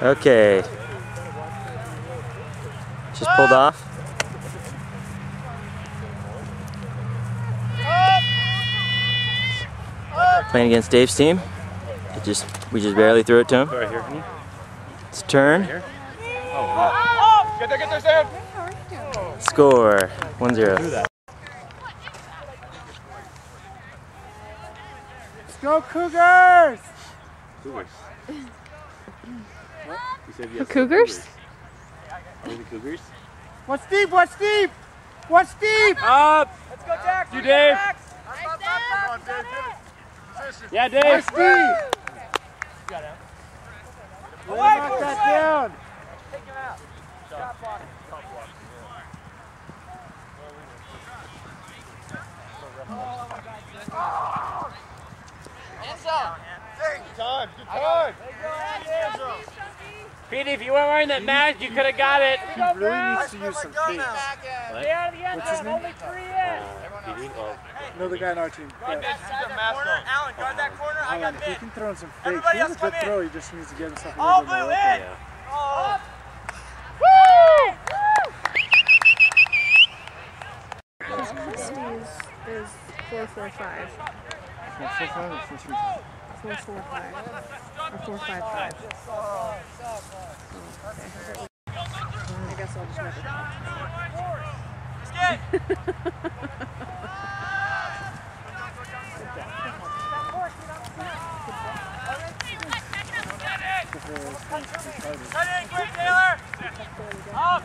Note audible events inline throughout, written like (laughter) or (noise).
Okay. Just pulled off. Playing against Dave's team. It just we just barely threw it to him. Right here. It's a turn. Here? Oh, wow. Get there, get there, Sam! Score. 1-0. Let's go, Cougars! Cougars. What? You said yes. Cougars? Are we the Cougars? What's deep? What's deep? What's deep? Up! Let's go, Jack! You, Dave. Yeah, Dave. What's deep? Knock that down. Good time, good time. Petey, if you weren't wearing that mask, you could have got it. He really needs to use some tape. What's his name? Petey? Oh. No, the guy on our team. But, Alan, guard that corner. I got if he can throw in some fake, Everybody he has a good in. throw. He just needs to get himself a little bit blue more in. open. Yeah. Christie's is 445. Four, four, five, or four, three, five? 445. Or 455. I guess I'll just never. Cut in quick, Taylor. Up.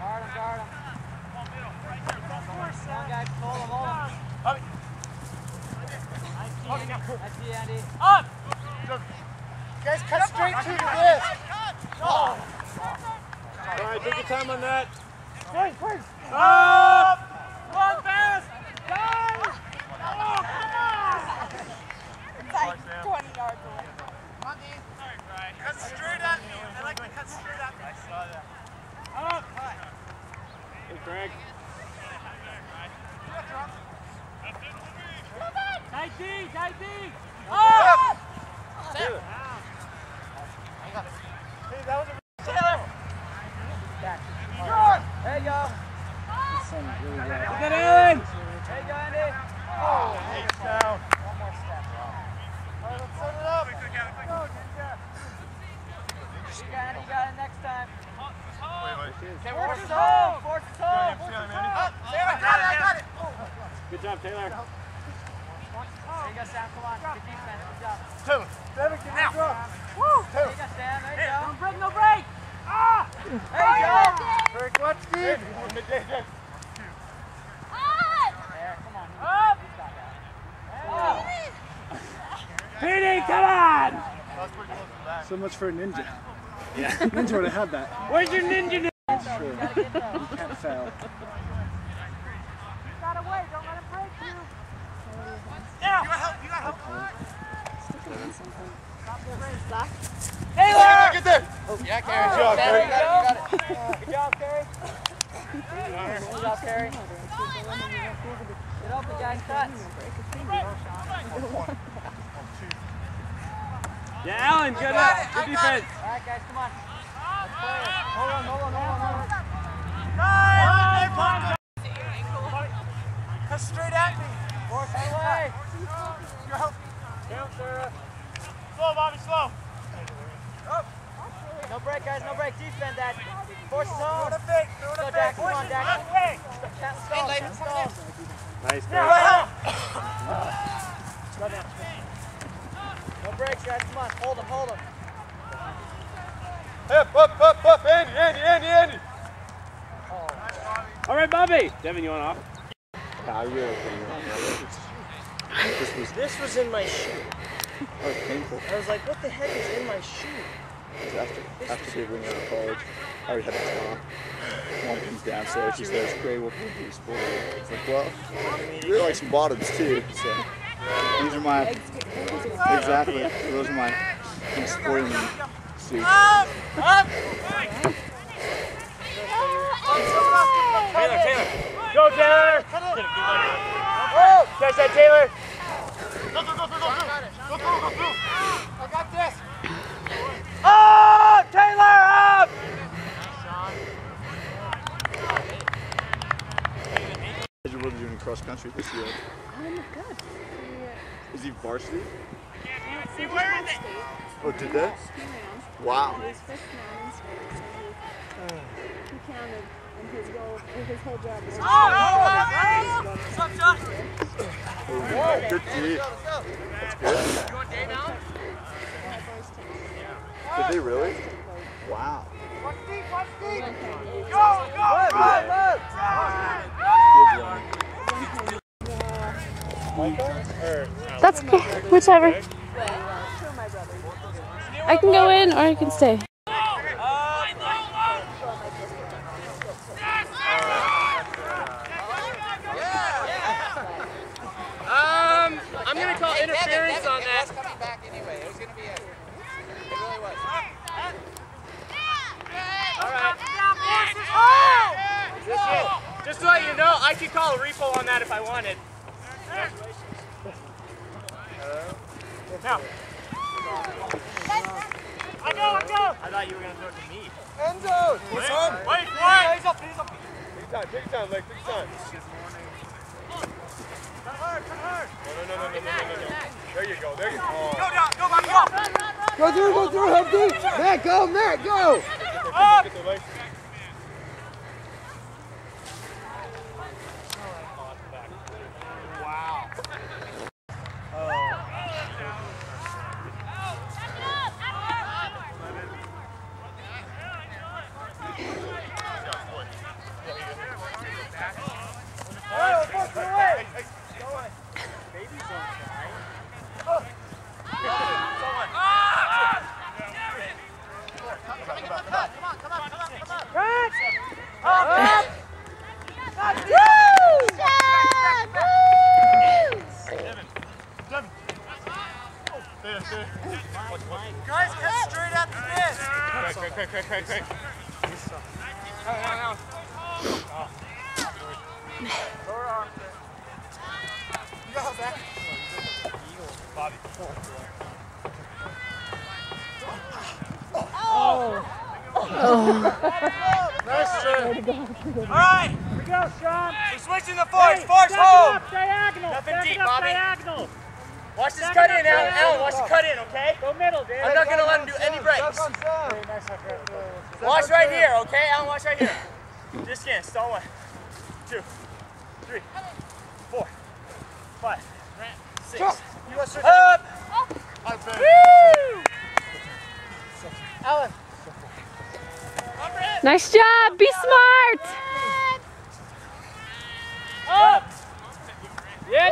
Guard him, guard him. Come on, guys, hold him, hold him. Nice D, Andy. Up. Guys, cut straight to the wrist. All right, take your time on that. Please, please. Up. One pass. Guys. Cut straight at me. I like to cut straight at me. I saw that. Up. Hey, Craig. Tight D, tight D. Up. Taylor. There you go. This son is really rough. Get in! There you go, Andy. Down. One more step. Let's set it up. You got it, you got it next time. Okay, Force us home, force us home. Up. Taylor, got it, I got it. Good job, Taylor. There you go, Sam, come on. Good defense, good job. Taylor. Devin, give me a drop. There you go, Sam, there you go. No break, no break. Ah. There you what's come on. Up. Oh. Petey, come on! So much for a ninja. Yeah. ninja would have had that. Where's your ninja? now? That's true. You can't fail. Now. You got help. You got help. Taylor! Get there. Oh. Yeah, Carrie. Good job, Carrie. You got it. Good job, Carrie. Good job, Carrie. Get open, guys. Cut. Yeah, Alan, good up. Good defense. All right, guys, come on. Let's play. Hold on, hold on, hold on, hold on. Straight at me. Force away. Your help. Down, Sarah. Slow, Bobby, slow. No break, guys. No break. Defend that. Force us home. Throw the fake. Throw Go, the Jack. fake. Come on, Jack. Left way. Stall. Can't stall. Nice, Yeah, Craig. right down. (coughs) No breaks, guys. Come on. Hold him, hold him. Up, up, up, up. Andy, Andy, Andy, Andy. All right, Bobby. Devin, you want off? Yeah, I really This was, this was in my shoe. That was painful. I was like, what the heck is in my shoe? After, after figuring out of college, I already had a talk. Mom comes downstairs, she says, Gray, what can you do sport? It's like, well, I really like some bottoms too. So these are my, exactly, those are my of sporting suits. Taylor, Taylor. Go, Taylor. Oh, catch that, Taylor. Go, go, go, go, go, go. Go, go, go, go. I got this. Oh, Taylor, up! What are you doing cross country this year? Oh my God. Is he varsity? See, where is it? Oh, did that? Wow. He was fifth man in. He counted, his goal, his whole job was. Oh, oh, oh, oh! Good did they really? Wow. That's okay. Whichever. I can go in or I can stay. Um, I'm gonna call interference on that. coming back anyway. It was gonna be a. It really was. All right. Just, just to let you know, I could call a repo on that if I wanted. Now. I go, I go. I thought you were gonna throw it to me. End zone. Wait, wait, wait. He's up, he's up. Big time, big time, Lake, big time. Cut hard, cut hard. No, no, no, no, no, no, no, no. There you go, there you go. Go down, go back, go. Go through, go through, Hefty. Matt, go, Matt, go. Up. Get the leg. Guys, get straight at the disc. Quick, quick, quick, quick, quick. Nice try. All right. Here we go, Sean. We're switching the force. Force hold. diagonal. Nothing deep, up Bobby. diagonal. Watch this cut in, Alan. diagonal. Alan, watch the cut in, okay? Go middle, Dave. I'm not gonna let him do any breaks. Watch right here, okay? Alan, watch right here. Just scan. Stall one, two, three, four, five, six. Up. Woo! Alan. Nice job. Be smart. Up. Yeah,